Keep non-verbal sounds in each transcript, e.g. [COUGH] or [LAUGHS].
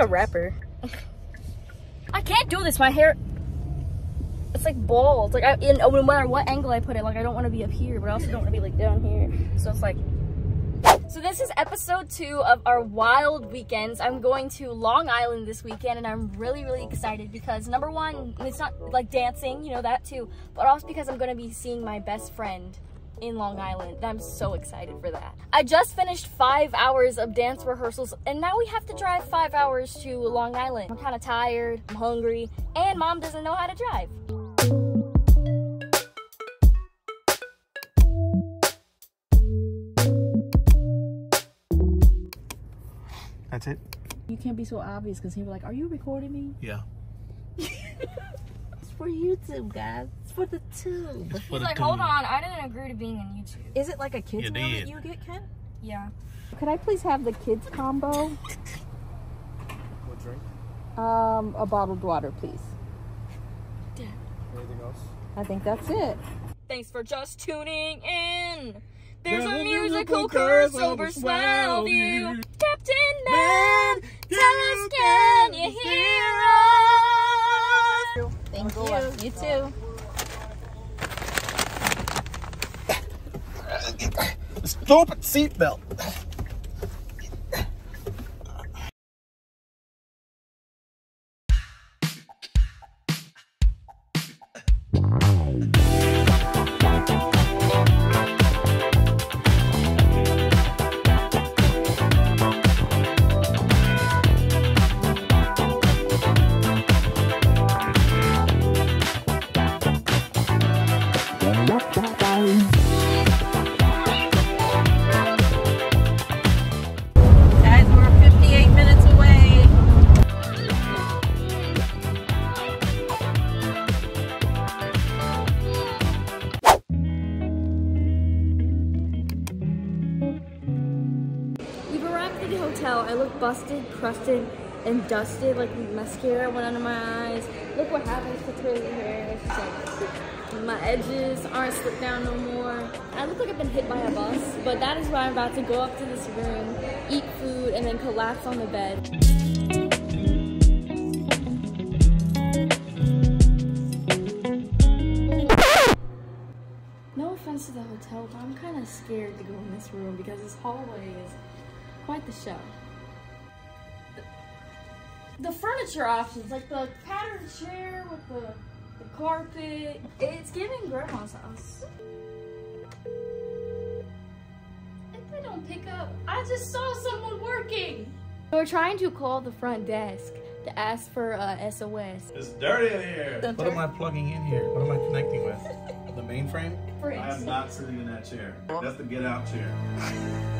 Like a rapper. [LAUGHS] I can't do this. My hair, it's like bald. Like I, in, no matter what angle I put it, like I don't want to be up here, but I also don't want to be like down here. So it's like. So this is episode two of our wild weekends. I'm going to Long Island this weekend and I'm really, really excited because number one, it's not like dancing, you know, that too, but also because I'm going to be seeing my best friend in Long Island. I'm so excited for that. I just finished five hours of dance rehearsals and now we have to drive five hours to Long Island. I'm kind of tired, I'm hungry, and mom doesn't know how to drive. That's it? You can't be so obvious because he'll be like, Are you recording me? Yeah. [LAUGHS] It's for YouTube, guys. It's for the tube. For He's the like, tune. hold on, I didn't agree to being on YouTube. Is it like a kids You meal that you get, Ken? Yeah. Could I please have the kids combo? What drink? Um, a bottled water, please. Anything else? I think that's it. Thanks for just tuning in. There's There's a a musical musical curse curse over over Swellview. Swellview. Captain Man, tell us, can you hear us? Thank you. You too. Stupid seatbelt. Hotel. I look busted, crusted, and dusted. Like mascara went under my eyes. Look what happens to curly hair. My edges aren't slicked down no more. I look like I've been hit by a bus, but that is why I'm about to go up to this room, eat food, and then collapse on the bed. No offense to the hotel, but I'm kind of scared to go in this room because this hallway is quite the show. The, the furniture options, like the patterned chair with the, the carpet, it's giving grandma's house. If they don't pick up, I just saw someone working. We're trying to call the front desk to ask for uh, SOS. It's dirty in here. What am I plugging in here? What am I connecting with? The mainframe? I am not sitting in that chair. That's the get out chair.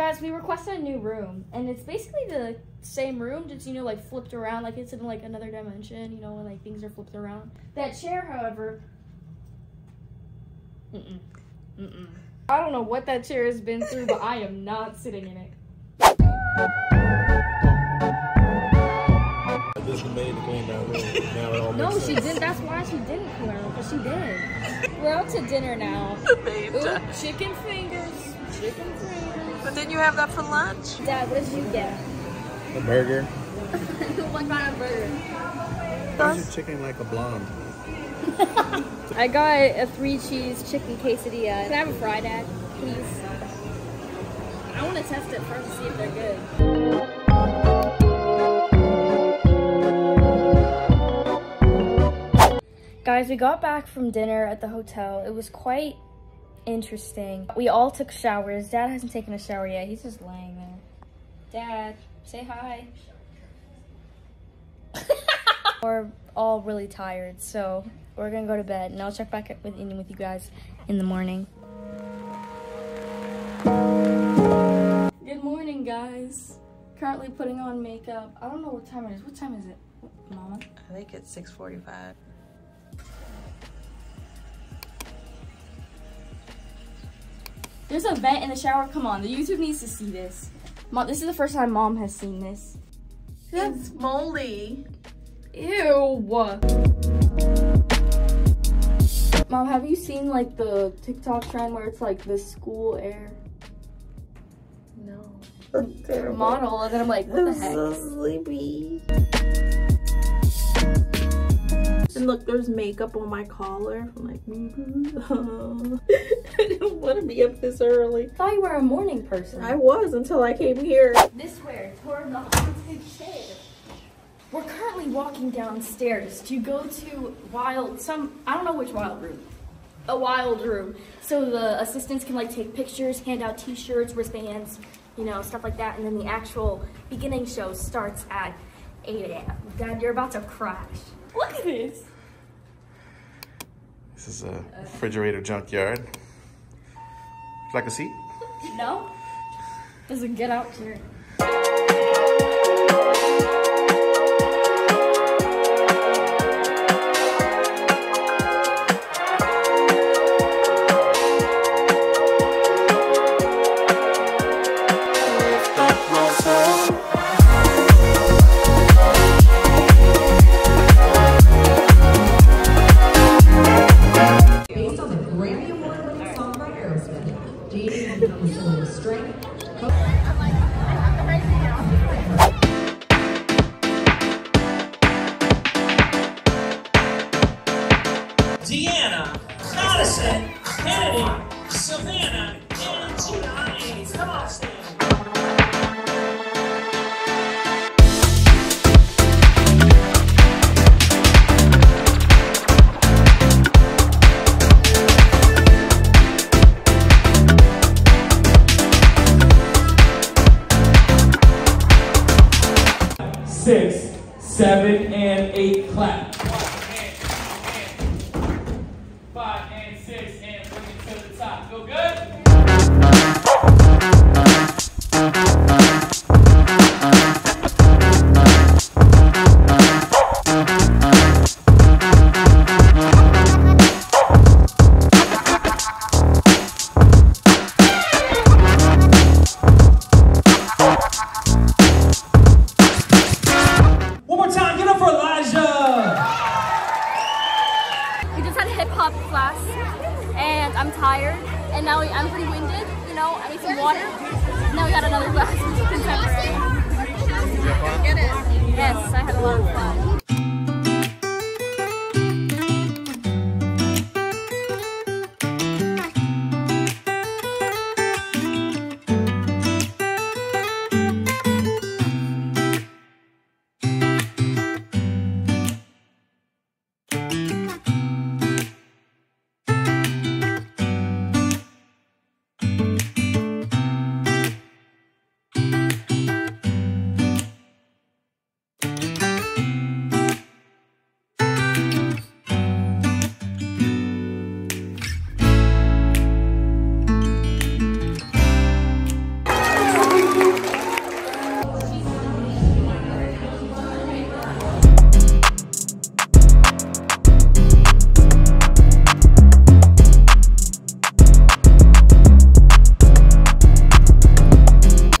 Guys, we requested a new room, and it's basically the same room, just you know, like flipped around, like it's in like another dimension, you know, when like things are flipped around. That chair, however, mm-mm, mm-mm. I don't know what that chair has been through, but I am not sitting in it. This is made to clean that room. Now it all No, she didn't. That's why she didn't clear it, but she did. We're out to dinner now. Ooh, chicken fingers, chicken fingers. But didn't you have that for lunch? Dad, what did you get? A burger. [LAUGHS] what kind of burger? Why is your chicken like a blonde? [LAUGHS] I got a three cheese chicken quesadilla. Can I have a fry, Dad? Please. I want to test it first to see if they're good. Guys, we got back from dinner at the hotel. It was quite interesting. We all took showers. Dad hasn't taken a shower yet. He's just laying there. Dad, say hi. [LAUGHS] We're all really tired, so we're gonna go to bed, and I'll check back with in with you guys in the morning. Good morning, guys. Currently putting on makeup. I don't know what time it is. What time is it, Mama? I think it's 6:45. There's a vent in the shower. Come on, the YouTube needs to see this. Mom, this is the first time Mom has seen this. It's moldy. Ew. Mom, have you seen like the TikTok trend where it's like the school air No. model, and then I'm like, what the heck? So sleepy. And look, there's makeup on my collar. I'm like, mm-hmm. [LAUGHS] I don't want to be up this early. I thought you were a morning person. I was until I came here. This way, toward the haunted chair. We're currently walking downstairs to go to wild, some, I don't know which wild room. A wild room. So the assistants can like take pictures, hand out t-shirts, wristbands, you know, stuff like that. And then the actual beginning show starts at 8 a.m. Dad, you're about to crash. Look at this. This is a refrigerator junkyard. Would you like a seat? No? A get out chair.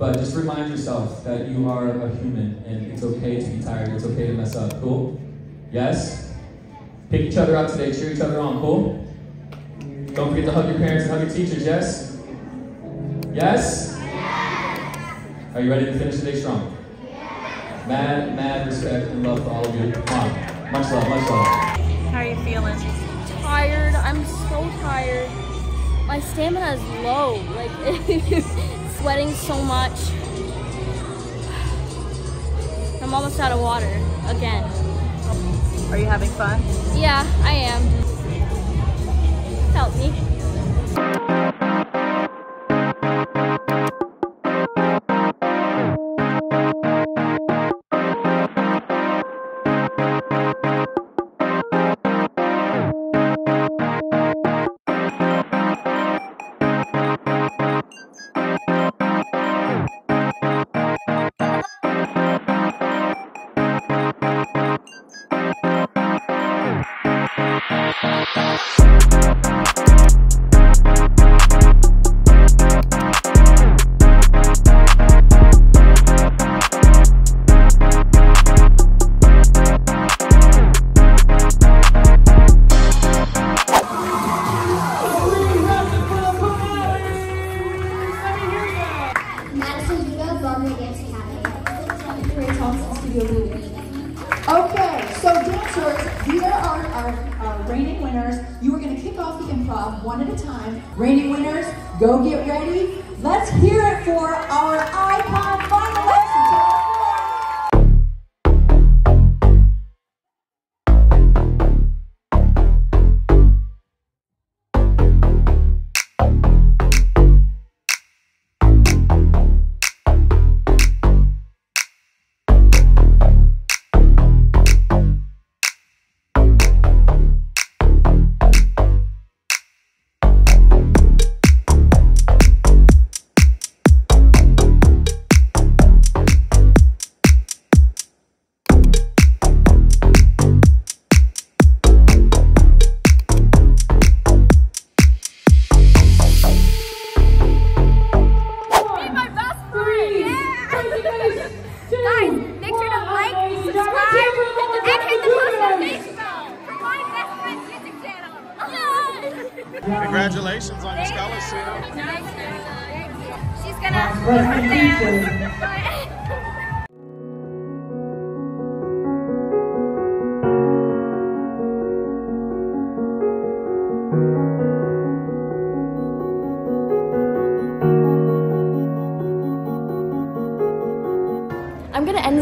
But just remind yourself that you are a human and it's okay to be tired. It's okay to mess up. Cool? Yes? Pick each other up today. Cheer each other on. Cool? Don't forget to hug your parents and hug your teachers. Yes? Yes? Are you ready to finish the day strong? Mad, mad respect and love for all of you. Come on. Much love, much love. How are you feeling? Tired. I'm so tired. My stamina is low. Like, [LAUGHS] sweating so much. I'm almost out of water again. Are you having fun? Yeah, I am. Help me. winners. You are going to kick off the improv one at a time. Reigning winners, go get ready. Let's hear it for our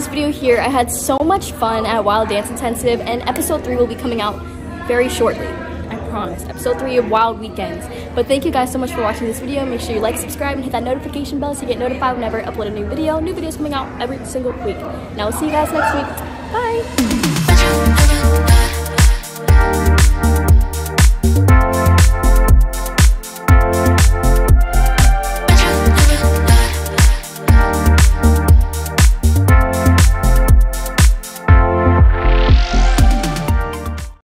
video here. I had so much fun at Wild Dance Intensive, and episode three will be coming out very shortly. I promise. Episode three of Wild Weekends. But thank you guys so much for watching this video. Make sure you like, subscribe, and hit that notification bell so you get notified whenever I upload a new video. New videos coming out every single week. Now, we'll see you guys next week. Bye.